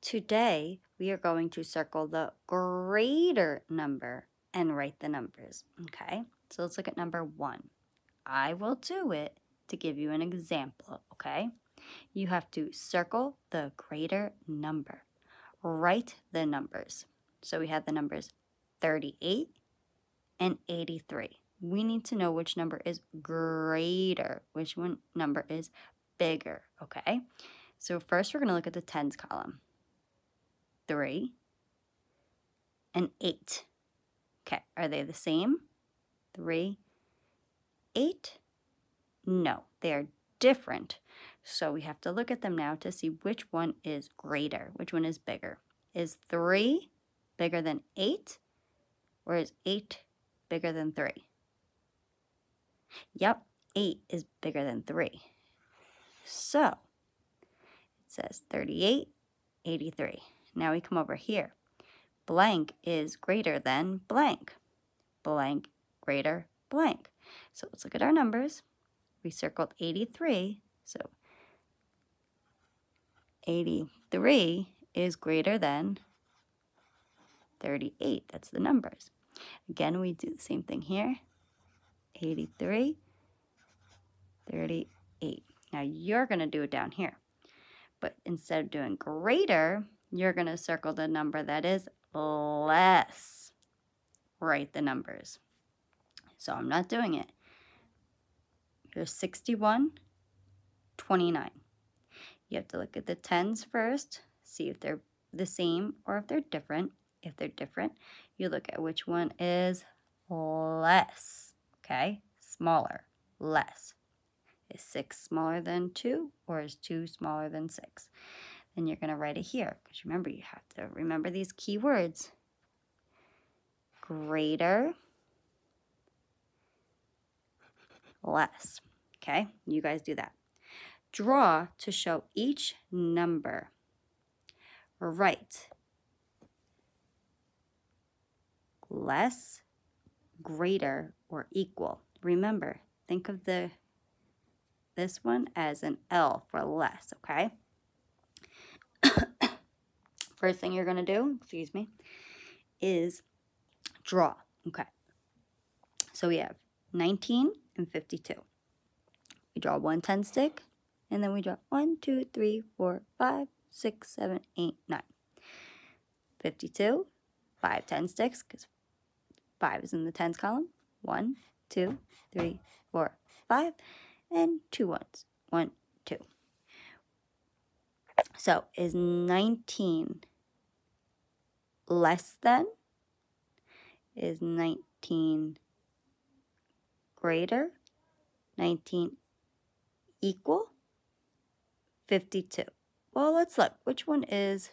Today, we are going to circle the greater number and write the numbers, okay? So let's look at number one. I will do it to give you an example, okay? You have to circle the greater number. Write the numbers. So we have the numbers 38 and 83. We need to know which number is greater, which one number is bigger, okay? So first we're going to look at the tens column. 3 and 8. Okay, are they the same? 3, 8? No, they are different. So we have to look at them now to see which one is greater, which one is bigger. Is 3 bigger than 8? Or is 8 bigger than 3? Yep, 8 is bigger than 3. So, it says 38, 83. Now we come over here. Blank is greater than blank. Blank greater blank. So let's look at our numbers. We circled 83, so 83 is greater than 38. That's the numbers. Again, we do the same thing here. 83, 38. Now you're going to do it down here. But instead of doing greater, you're going to circle the number that is less. Write the numbers. So I'm not doing it. Here's 61, 29. You have to look at the tens first, see if they're the same or if they're different. If they're different, you look at which one is less, okay? Smaller, less. Is 6 smaller than 2 or is 2 smaller than 6? Then you're going to write it here because remember, you have to remember these key words. Greater, less. Okay, you guys do that. Draw to show each number. Write less, greater, or equal. Remember, think of the this one as an L for less, okay? First thing you're going to do, excuse me, is draw, okay? So we have 19 and 52. We draw one 10 stick, and then we draw 1, 2, 3, 4, 5, 6, 7, 8, 9. 52, 5 10 sticks, because 5 is in the tens column. 1, 2, 3, 4, 5, and two ones. 1, 2. So, is 19 less than? Is 19 greater? 19 equal? 52. Well, let's look. Which one is,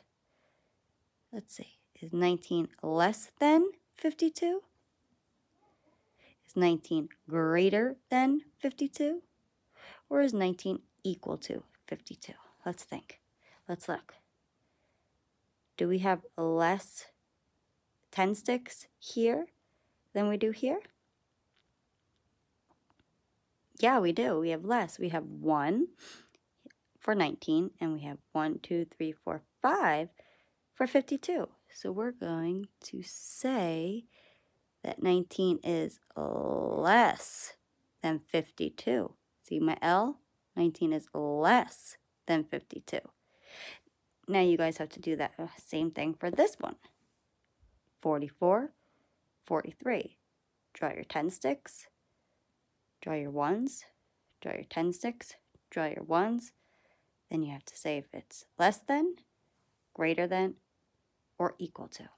let's see, is 19 less than 52? Is 19 greater than 52? Or is 19 equal to 52? Let's think. Let's look. Do we have less 10 sticks here than we do here? Yeah, we do. We have less. We have 1 for 19, and we have 1, 2, 3, 4, 5 for 52. So we're going to say that 19 is less than 52. See my L? 19 is less than 52. Now you guys have to do that uh, same thing for this one. 44, 43. Draw your 10 sticks. Draw your ones. Draw your 10 sticks. Draw your ones. Then you have to say if it's less than, greater than, or equal to.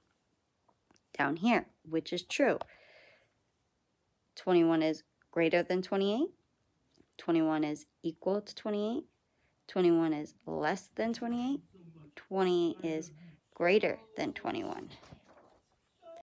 Down here, which is true? 21 is greater than 28. 21 is equal to 28. 21 is less than 28. 28 is greater than 21.